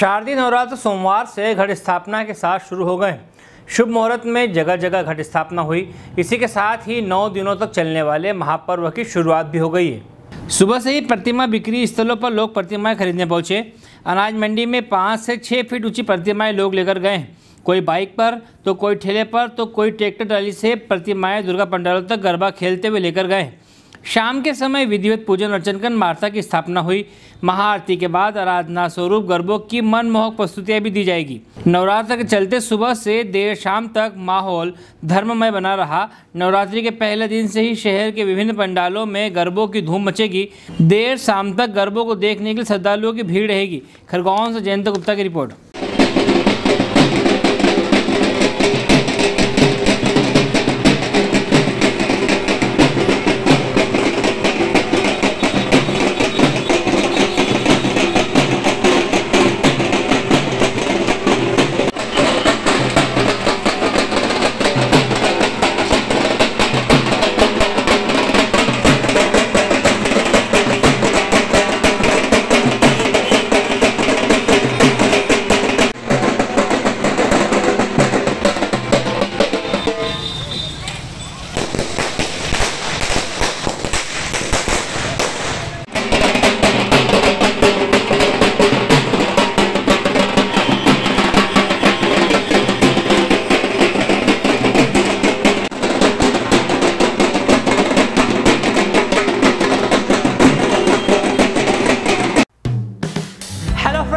शारदीय नवरात्र सोमवार से घट स्थापना के साथ शुरू हो गए। शुभ मुहूर्त में जगह जगह घट स्थापना हुई। इसी के साथ ही नौ दिनों तक चलने वाले महापर्व की शुरुआत भी हो गई है। सुबह से ही प्रतिमा बिक्री स्थलों पर लोग प्रतिमाएँ खरीदने पहुँचे। अनाज मंडी में पाँच से छः फीट ऊँची प्रतिमाएँ लोग लेकर गए कोई बाइक पर तो कोई ठेले पर तो कोई ट्रैक्टर ट्राली से प्रतिमाएँ दुर्गा पंडालों तक गरबा खेलते हुए लेकर गए शाम के समय विधिवत पूजन अर्चन कर माता की स्थापना हुई। महाआरती के बाद आराधना स्वरूप गरबों की मनमोहक प्रस्तुतियाँ भी दी जाएगी। नवरात्र के चलते सुबह से देर शाम तक माहौल धर्ममय बना रहा। नवरात्रि के पहले दिन से ही शहर के विभिन्न पंडालों में गरबों की धूम मचेगी। देर शाम तक गरबों को देखने के लिए श्रद्धालुओं की भीड़ रहेगी। खरगोन से जयंत गुप्ता की रिपोर्ट।